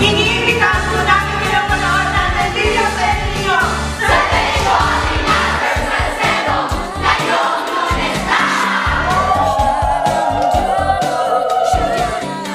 Ini